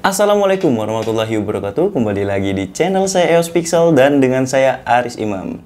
Assalamualaikum warahmatullahi wabarakatuh. Kembali lagi di channel saya EOS Pixel Dan dengan saya Aris Imam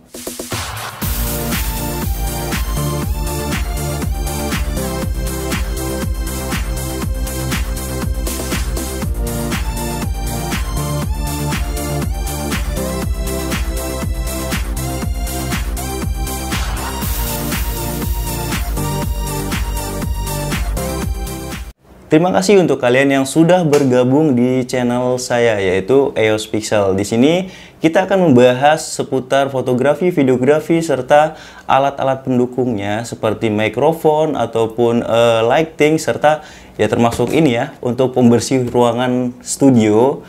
Terima kasih untuk kalian yang sudah bergabung di channel saya yaitu EOS Pixel. Di sini kita akan membahas seputar fotografi, videografi serta alat-alat pendukungnya seperti mikrofon ataupun uh, lighting serta ya termasuk ini ya untuk pembersih ruangan studio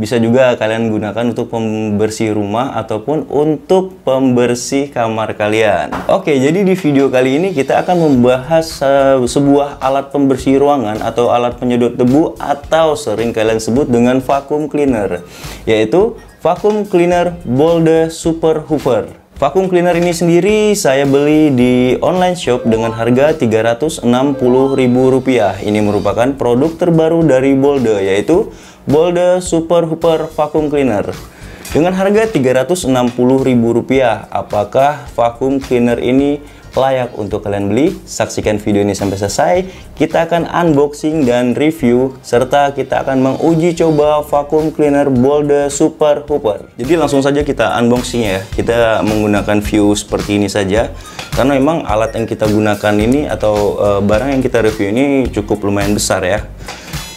bisa juga kalian gunakan untuk pembersih rumah ataupun untuk pembersih kamar kalian. Oke, jadi di video kali ini kita akan membahas uh, sebuah alat pembersih ruangan atau alat penyedot debu atau sering kalian sebut dengan vacuum cleaner, yaitu vacuum cleaner Bolde Super Hoover. Vacuum cleaner ini sendiri saya beli di online shop dengan harga Rp360.000. Ini merupakan produk terbaru dari Bolde yaitu Bolde Super Hooper Vacuum Cleaner dengan harga Rp360.000. Apakah vacuum cleaner ini layak untuk kalian beli? Saksikan video ini sampai selesai. Kita akan unboxing dan review serta kita akan menguji coba vacuum cleaner Bolde Super Hooper. Jadi langsung saja kita unboxing ya. Kita menggunakan view seperti ini saja karena memang alat yang kita gunakan ini atau uh, barang yang kita review ini cukup lumayan besar ya.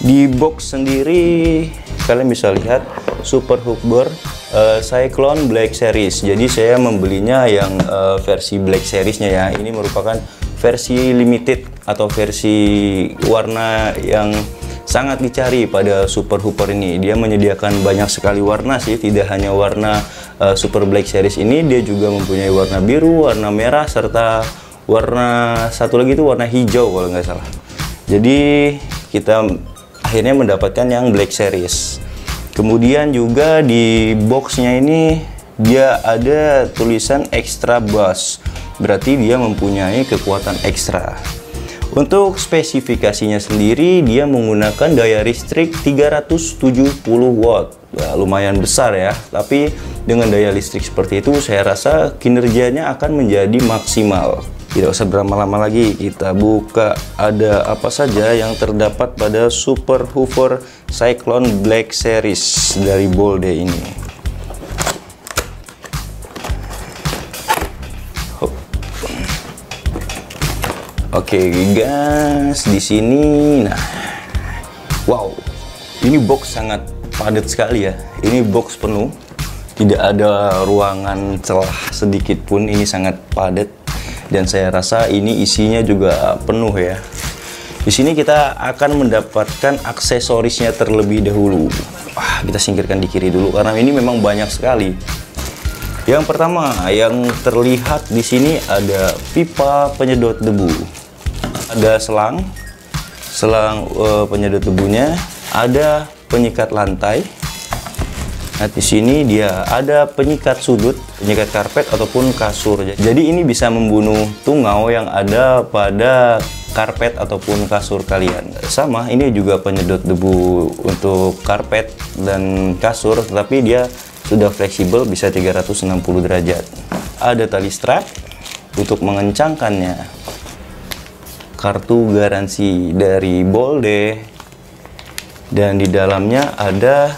Di box sendiri kalian bisa lihat Super Hookboard uh, Cyclone Black Series. Jadi saya membelinya yang uh, versi Black Seriesnya ya. Ini merupakan versi limited atau versi warna yang sangat dicari pada Super Hooper ini. Dia menyediakan banyak sekali warna sih, tidak hanya warna uh, Super Black Series ini, dia juga mempunyai warna biru, warna merah serta warna satu lagi itu warna hijau kalau nggak salah. Jadi kita akhirnya mendapatkan yang Black Series kemudian juga di boxnya ini dia ada tulisan extra bass. Berarti dia mempunyai kekuatan ekstra untuk spesifikasinya sendiri dia menggunakan daya listrik 370 watt. Nah, lumayan besar ya. Tapi dengan daya listrik seperti itu saya rasa kinerjanya akan menjadi maksimal tidak usah berlama-lama lagi, kita buka ada apa saja yang terdapat pada Super Hoover Cyclone Black Series dari Bolde ini. Oke okay, guys, di sini nah. Wow. Ini box sangat padat sekali ya. Ini box penuh. Tidak ada ruangan celah sedikit pun. Ini sangat padat dan saya rasa ini isinya juga penuh ya. Di sini kita akan mendapatkan aksesorisnya terlebih dahulu. Wah, kita singkirkan di kiri dulu karena ini memang banyak sekali. Yang pertama, yang terlihat di sini ada pipa penyedot debu. Ada selang, selang uh, penyedot debunya, ada penyikat lantai, Nah, di sini dia ada penyikat sudut, penyikat karpet ataupun kasur. Jadi ini bisa membunuh tungau yang ada pada karpet ataupun kasur kalian. Sama, ini juga penyedot debu untuk karpet dan kasur, tetapi dia sudah fleksibel bisa 360 derajat. Ada tali strap untuk mengencangkannya. Kartu garansi dari Bolde dan di dalamnya ada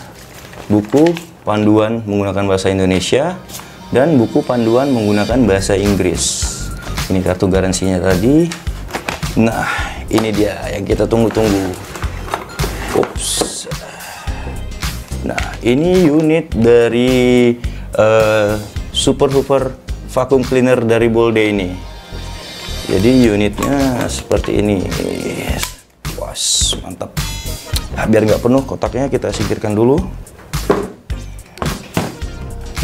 buku panduan menggunakan bahasa Indonesia dan buku panduan menggunakan bahasa Inggris. Ini kartu garansinya tadi. Nah, ini dia yang kita tunggu-tunggu. Ups. Nah, ini unit dari uh, Super Hoover vacuum cleaner dari Bolde ini. Jadi unitnya seperti ini. Was, mantap. Nah, biar nggak penuh kotaknya kita singkirkan dulu.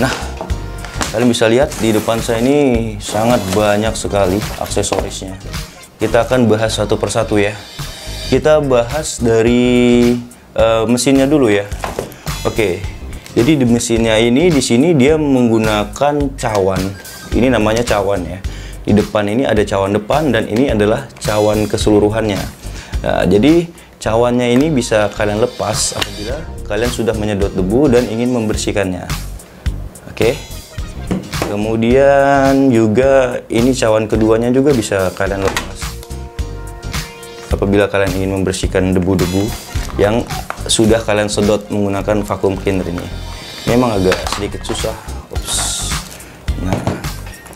Nah, kalian bisa lihat di depan saya ini sangat banyak sekali aksesorisnya. Kita akan bahas satu persatu ya. Kita bahas dari uh, mesinnya dulu ya. Oke. Jadi di mesinnya ini di sini dia menggunakan cawan. Ini namanya cawan ya. Di depan ini ada cawan depan dan ini adalah cawan keseluruhannya. Nah, jadi cawannya ini bisa kalian lepas apabila kalian sudah menyedot debu dan ingin membersihkannya oke. Kemudian juga ini cawan keduanya juga bisa kalian lepas. Apabila kalian ingin membersihkan debu-debu yang sudah kalian sedot menggunakan vacuum cleaner ini. Memang agak sedikit susah. Ups. nah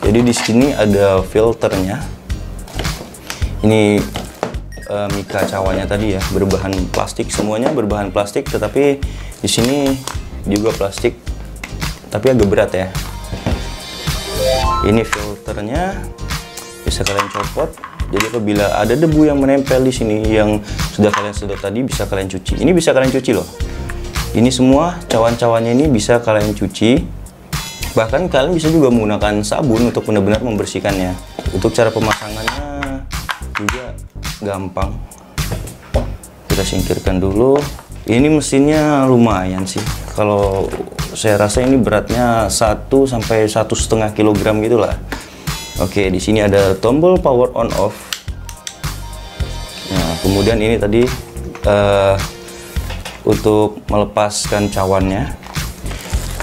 jadi di sini ada filternya. Ini uh, mika cawannya tadi ya berbahan plastik. Semuanya berbahan plastik tetapi di sini juga plastik tapi agak berat ya. Ini filternya bisa kalian copot. Jadi apabila ada debu yang menempel di sini yang sudah kalian sedot tadi bisa kalian cuci. Ini bisa kalian cuci loh. Ini semua cawan-cawannya ini bisa kalian cuci. Bahkan kalian bisa juga menggunakan sabun untuk benar-benar membersihkannya. Untuk cara pemasangannya juga gampang. Kita singkirkan dulu. Ini mesinnya lumayan sih. Kalau saya rasa ini beratnya 1 sampai satu setengah kilogram gitulah. Oke di sini ada tombol power on off. Nah kemudian ini tadi uh, untuk melepaskan cawannya.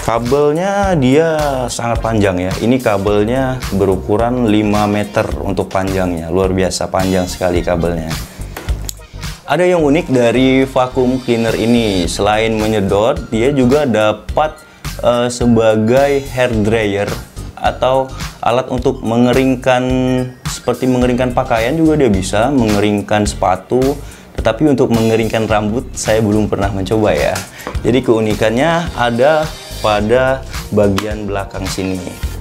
Kabelnya dia sangat panjang ya. Ini kabelnya berukuran 5 meter untuk panjangnya. Luar biasa panjang sekali kabelnya ada yang unik dari vacuum cleaner ini. Selain menyedot dia juga dapat uh, sebagai hair dryer atau alat untuk mengeringkan seperti mengeringkan pakaian juga dia bisa mengeringkan sepatu. Tetapi untuk mengeringkan rambut saya belum pernah mencoba ya. Jadi keunikannya ada pada bagian belakang sini.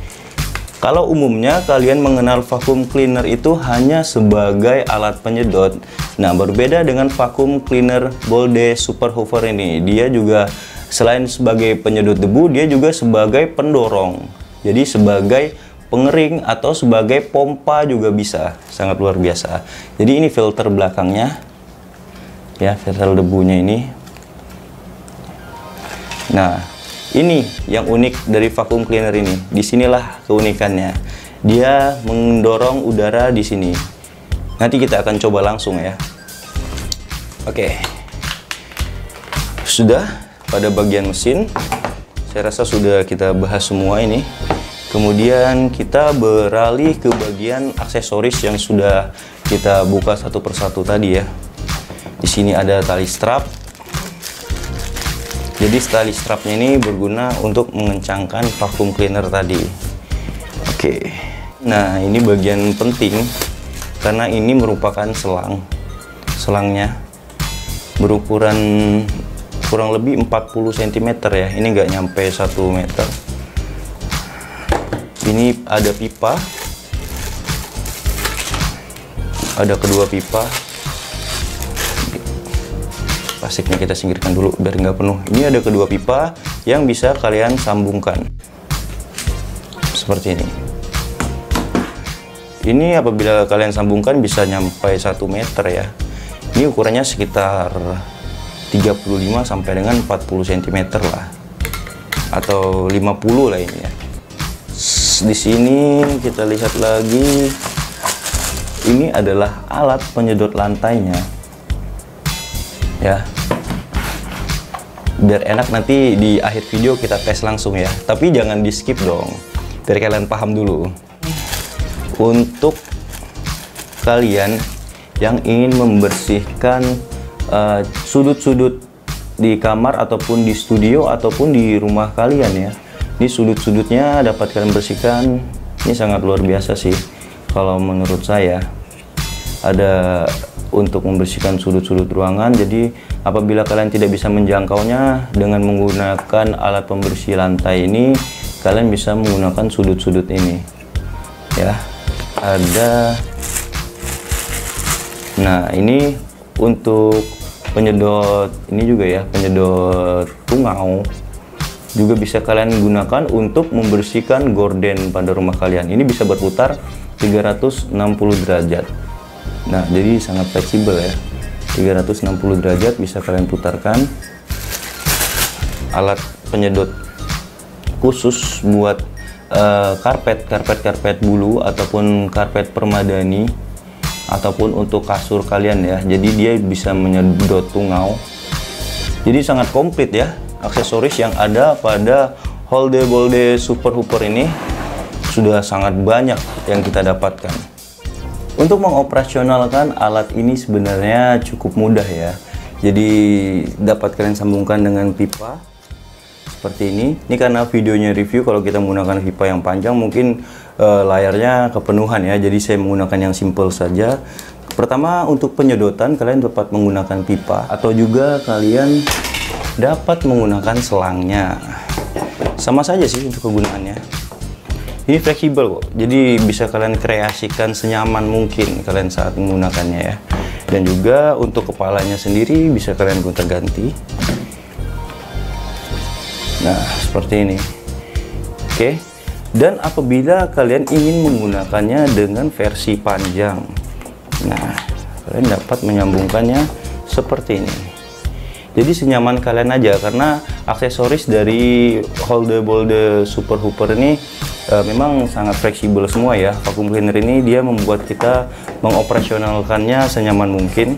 Kalau umumnya kalian mengenal vacuum cleaner itu hanya sebagai alat penyedot. Nah, berbeda dengan vacuum cleaner Bolde Super Hoover ini. Dia juga selain sebagai penyedot debu, dia juga sebagai pendorong. Jadi sebagai pengering atau sebagai pompa juga bisa. Sangat luar biasa. Jadi ini filter belakangnya. Ya, filter debunya ini. Nah, ini yang unik dari vacuum cleaner ini. Di sinilah keunikannya. Dia mendorong udara di sini. Nanti kita akan coba langsung ya. Oke. Sudah pada bagian mesin. Saya rasa sudah kita bahas semua ini. Kemudian kita beralih ke bagian aksesoris yang sudah kita buka satu persatu tadi ya. Di sini ada tali strap, jadi tali strapnya ini berguna untuk mengencangkan vacuum cleaner tadi. Oke. Nah ini bagian penting karena ini merupakan selang. Selangnya berukuran kurang lebih 40 cm ya. Ini nggak nyampe 1 meter. Ini ada pipa. Ada kedua pipa plastiknya kita singkirkan dulu biar nggak penuh. Ini ada kedua pipa yang bisa kalian sambungkan. Seperti ini. Ini apabila kalian sambungkan bisa nyampe 1 meter ya. Ini ukurannya sekitar 35 sampai dengan 40 cm lah. Atau 50 lah ini ya. Di sini kita lihat lagi. Ini adalah alat penyedot lantainya ya. Biar enak nanti di akhir video kita tes langsung ya. Tapi jangan di skip dong. Biar kalian paham dulu. Untuk kalian yang ingin membersihkan eh, sudut-sudut uh, di kamar ataupun di studio ataupun di rumah kalian ya ini sudut-sudutnya dapat kalian bersihkan. Ini sangat luar biasa sih kalau menurut saya. Ada untuk membersihkan sudut-sudut ruangan. Jadi apabila kalian tidak bisa menjangkaunya dengan menggunakan alat pembersih lantai ini kalian bisa menggunakan sudut-sudut ini. Ya ada. Nah ini untuk penyedot ini juga ya penyedot tungau juga bisa kalian gunakan untuk membersihkan gorden pada rumah kalian. Ini bisa berputar 360 derajat nah jadi sangat fleksibel ya. 360 derajat bisa kalian putarkan. Alat penyedot khusus buat uh, karpet karpet karpet bulu ataupun karpet permadani ataupun untuk kasur kalian ya. Jadi dia bisa menyedot tungau. Jadi sangat komplit ya aksesoris yang ada pada Holde Bolde Super Hooper ini. Sudah sangat banyak yang kita dapatkan untuk mengoperasionalkan alat ini sebenarnya cukup mudah ya. Jadi dapat kalian sambungkan dengan pipa seperti ini. Ini karena videonya review kalau kita menggunakan pipa yang panjang mungkin uh, layarnya kepenuhan ya. Jadi saya menggunakan yang simple saja. Pertama untuk penyedotan kalian dapat menggunakan pipa. Atau juga kalian dapat menggunakan selangnya. Sama saja sih untuk kegunaannya ini fleksibel kok. Jadi bisa kalian kreasikan senyaman mungkin kalian saat menggunakannya ya. Dan juga untuk kepalanya sendiri bisa kalian gonta ganti nah seperti ini. Oke. Dan apabila kalian ingin menggunakannya dengan versi panjang. Nah kalian dapat menyambungkannya seperti ini. Jadi senyaman kalian aja karena aksesoris dari Holde Bolde Super Hooper ini e, memang sangat fleksibel semua ya. Vacuum cleaner ini dia membuat kita mengoperasionalkannya senyaman mungkin.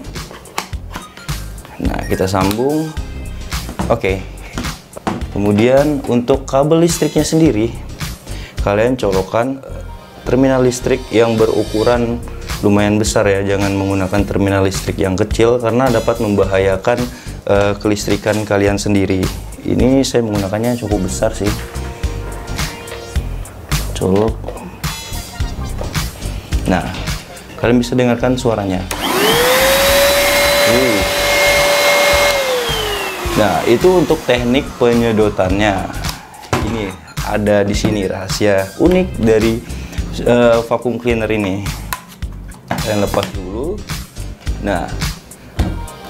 Nah kita sambung. Oke. Okay. kemudian untuk kabel listriknya sendiri kalian colokan eh, terminal listrik yang berukuran lumayan besar ya. Jangan menggunakan terminal listrik yang kecil karena dapat membahayakan uh, kelistrikan kalian sendiri. Ini saya menggunakannya cukup besar sih colok nah kalian bisa dengarkan suaranya. Nah itu untuk teknik penyedotannya. Ini ada di sini rahasia unik dari uh, vacuum cleaner ini. Kalian lepas dulu. Nah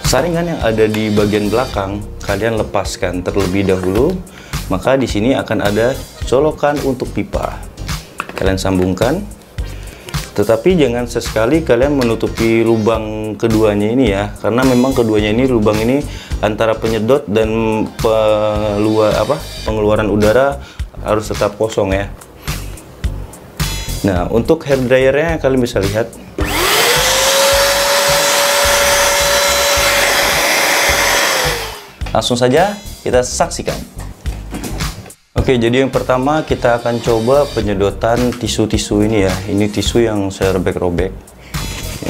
saringan yang ada di bagian belakang kalian lepaskan terlebih dahulu. Maka di sini akan ada colokan untuk pipa kalian sambungkan. Tetapi jangan sesekali kalian menutupi lubang keduanya ini ya karena memang keduanya ini lubang ini antara penyedot dan peluar apa pengeluaran udara harus tetap kosong ya. Nah untuk hair dryernya kalian bisa lihat. Langsung saja kita saksikan Oke jadi yang pertama kita akan coba penyedotan tisu-tisu ini ya. Ini tisu yang saya robek-robek.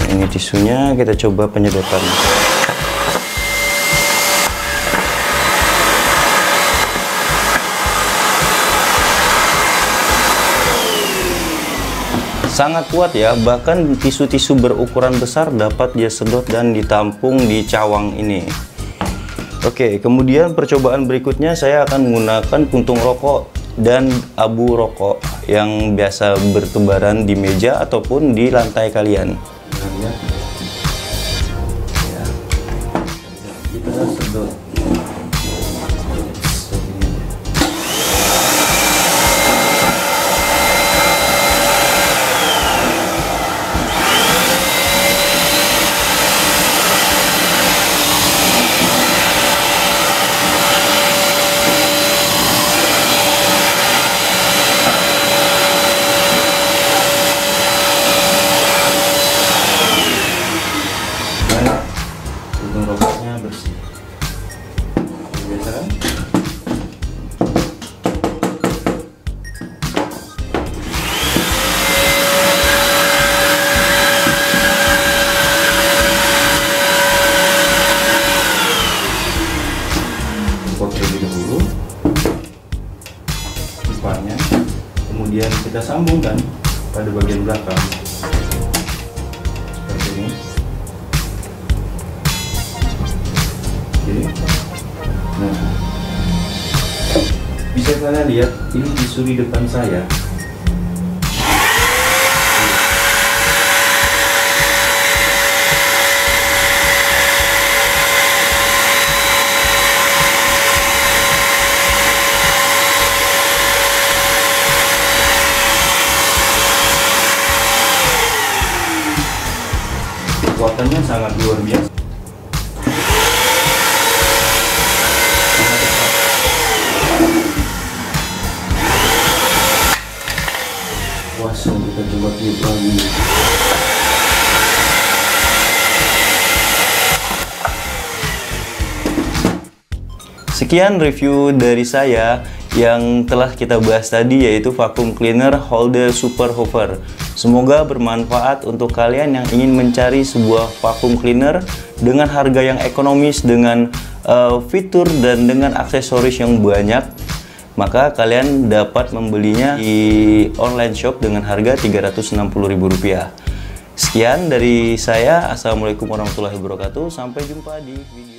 Ini tisunya kita coba penyedotan. Sangat kuat ya bahkan tisu-tisu berukuran besar dapat dia sedot dan ditampung di cawang ini Oke kemudian percobaan berikutnya saya akan menggunakan puntung rokok dan abu rokok yang biasa bertebaran di meja ataupun di lantai kalian kemudian kita sambungkan pada bagian belakang. Seperti ini. Oke. Nah. Bisa kalian lihat ini di suri depan saya kekuatannya sangat luar biasa langsung kita coba tiup lagi Sekian review dari saya yang telah kita bahas tadi yaitu vacuum cleaner holder super hover. Semoga bermanfaat untuk kalian yang ingin mencari sebuah vacuum cleaner dengan harga yang ekonomis dengan uh, fitur dan dengan aksesoris yang banyak. Maka kalian dapat membelinya di online shop dengan harga Rp360.000. Sekian dari saya. Assalamualaikum warahmatullahi wabarakatuh. Sampai jumpa di video